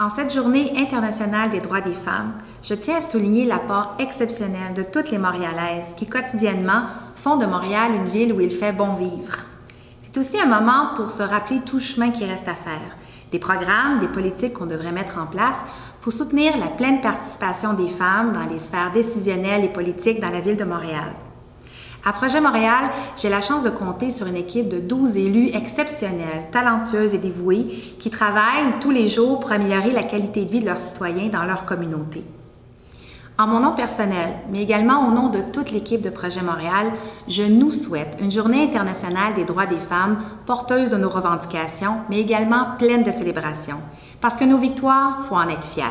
En cette journée internationale des droits des femmes, je tiens à souligner l'apport exceptionnel de toutes les Montréalaises qui quotidiennement font de Montréal une ville où il fait bon vivre. C'est aussi un moment pour se rappeler tout chemin qui reste à faire, des programmes, des politiques qu'on devrait mettre en place pour soutenir la pleine participation des femmes dans les sphères décisionnelles et politiques dans la ville de Montréal. À Projet Montréal, j'ai la chance de compter sur une équipe de 12 élus exceptionnels, talentueuses et dévouées qui travaillent tous les jours pour améliorer la qualité de vie de leurs citoyens dans leur communauté. En mon nom personnel, mais également au nom de toute l'équipe de Projet Montréal, je nous souhaite une journée internationale des droits des femmes porteuse de nos revendications, mais également pleine de célébrations. Parce que nos victoires, faut en être fiers.